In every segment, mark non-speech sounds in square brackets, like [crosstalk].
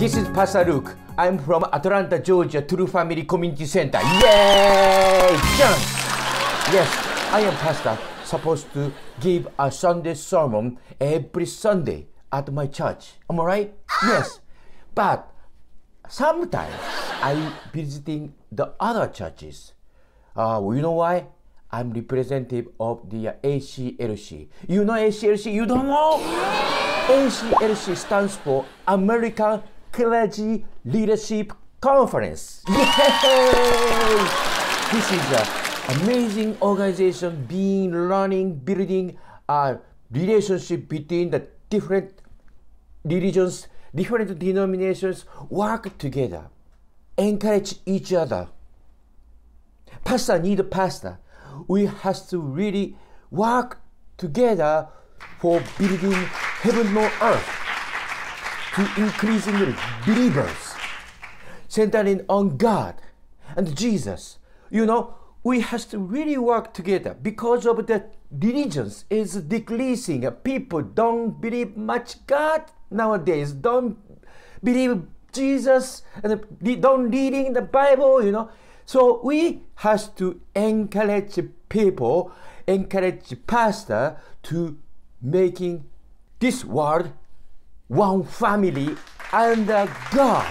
this is Pastor Luke. I'm from Atlanta, Georgia, True Family Community Center. Yay! Yes, I am pastor, supposed to give a Sunday sermon every Sunday at my church. Am I right? Yes. But sometimes I'm visiting the other churches. Uh, you know why? I'm representative of the ACLC. You know ACLC? You don't know? ACLC stands for American Clergy Leadership Conference. Yay! This is an amazing organization being learning, building a relationship between the different religions, different denominations work together, encourage each other. Pastor need pastor. We have to really work together for building heaven on earth to increasing believers centering on God and Jesus. You know, we have to really work together because of the religions is decreasing. People don't believe much God nowadays. Don't believe Jesus and don't reading the Bible. You know, so we have to encourage people, encourage pastor to making this world one family under God.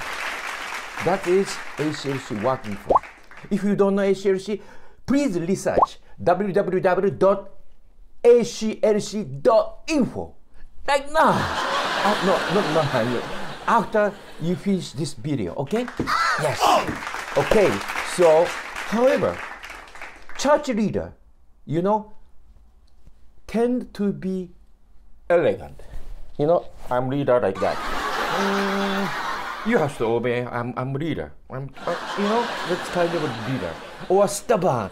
That is ACLC working for. If you don't know ACLC, please research www.aclc.info right now. Uh, no, no, no, after you finish this video, okay? Yes. Okay, so, however, church leader, you know, tend to be elegant. You know, I'm leader like that. Mm, you have to obey. I'm, I'm leader. I'm, uh, you know, that's kind of a leader. Or stubborn.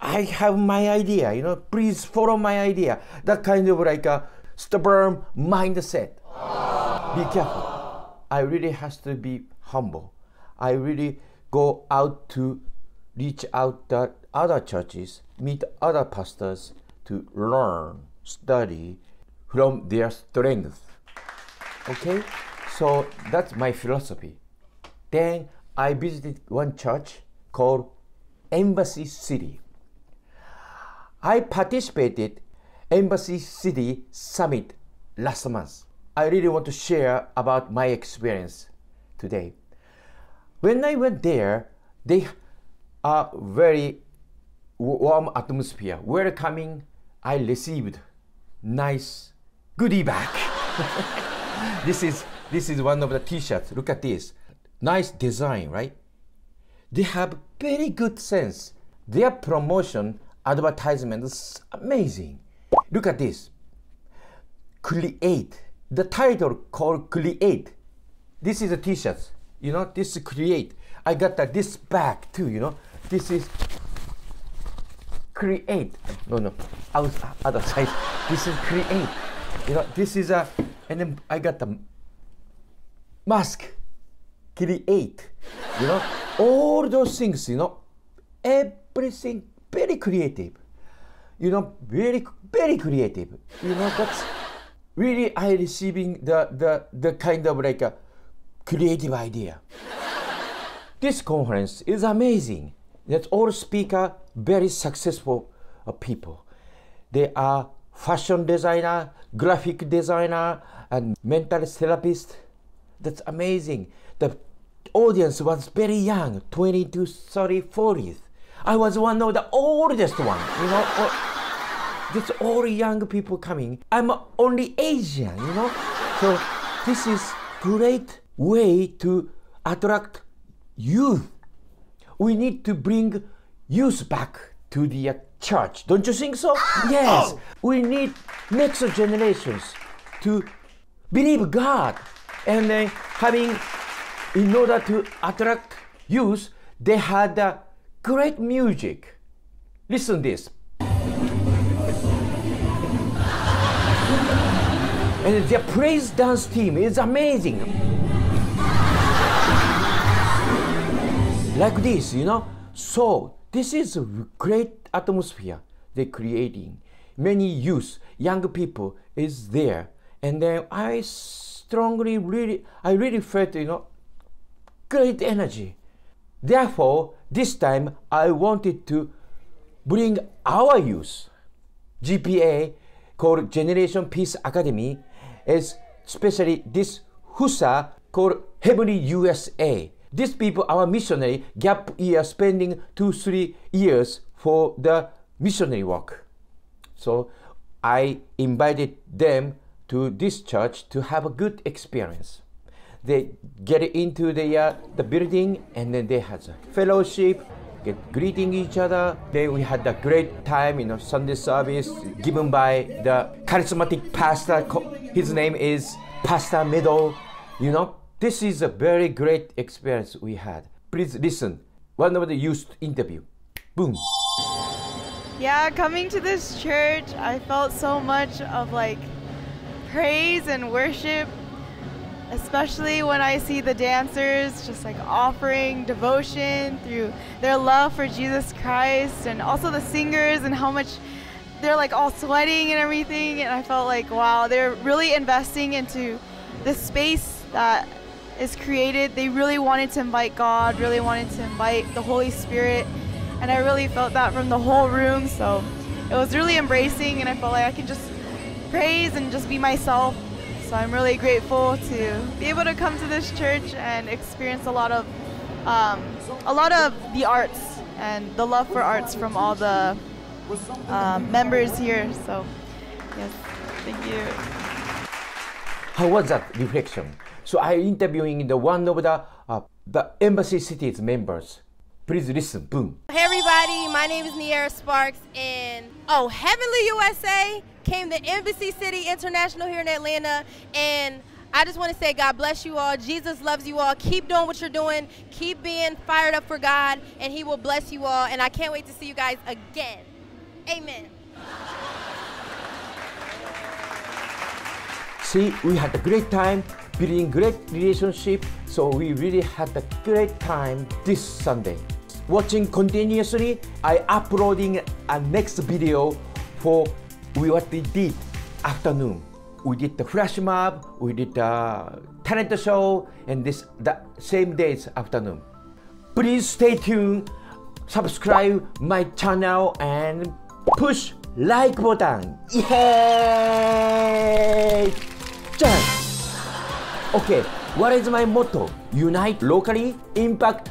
I have my idea. You know, please follow my idea. That kind of like a stubborn mindset. Be careful. I really has to be humble. I really go out to reach out to other churches, meet other pastors to learn, study from their strength. Okay? So that's my philosophy. Then I visited one church called Embassy City. I participated Embassy City Summit last month. I really want to share about my experience today. When I went there, they are very warm atmosphere, welcoming. I received nice goodie bag. [laughs] this is this is one of the t-shirts. Look at this. Nice design, right? They have very good sense. Their promotion advertisement is amazing. Look at this. Create. The title called Create. This is a t-shirt. You know, this is Create. I got that this bag too, you know. This is Create. No, no. Out, other side. This is Create. You know, this is a, and then I got the mask. Create. You know, all those things, you know, everything very creative. You know, very, very creative. You know, that's really I receiving the, the, the kind of like a creative idea. this conference is amazing. That all speaker very successful uh, people. They are fashion designer, graphic designer, and mental therapist. That's amazing. The audience was very young, 20 to 30, 40. I was one of the oldest one, you know. This all young people coming. I'm only Asian, you know. So this is great way to attract youth. We need to bring youth back to the uh, church. Don't you think so? [gasps] Yes. We need next generations to believe God and uh, having in order to attract youth, they had uh, great music. Listen this. And their praise dance team is amazing. Like this, you know. So this is a great atmosphere they're creating. Many youth, young people is there. And then I strongly really, I really felt, you know, great energy. Therefore, this time I wanted to bring our youth. GPA called Generation Peace Academy is especially this HUSA called Heavenly USA. These people, our missionary, gap year spending two, three years for the missionary work. So I invited them to this church to have a good experience. They get into the, uh, the building and then they had a fellowship, get greeting each other. Then we had a great time, you know, Sunday service given by the charismatic pastor. His name is Pastor Meadow. You know, this is a very great experience we had. Please listen. One of the youth interview. Boom. Yeah, coming to this church, I felt so much of like praise and worship, especially when I see the dancers just like offering devotion through their love for Jesus Christ, and also the singers and how much they're like all sweating and everything. And I felt like, wow, they're really investing into the space that is created. They really wanted to invite God, really wanted to invite the Holy Spirit and I really felt that from the whole room. So it was really embracing, and I felt like I could just praise and just be myself. So I'm really grateful to be able to come to this church and experience a lot of um, a lot of the arts and the love for arts from all the um, members here. So yes, thank you. How was that reflection? So I interviewing the one of the uh, the Embassy City's members Please listen. Boom. Hey everybody, my name is Niera Sparks, and oh, Heavenly USA came to Embassy City International here in Atlanta, and I just want to say God bless you all. Jesus loves you all. Keep doing what you're doing. Keep being fired up for God, and He will bless you all. And I can't wait to see you guys again. Amen. See, we had a great time building great relationship. So we really had a great time this Sunday watching continuously, I uploading a next video for we what we did afternoon. We did the flash mob, we did the talent show, and this the same days afternoon. Please stay tuned, subscribe my channel, and push like button. Yay! Just okay. What is my motto? Unite locally, impact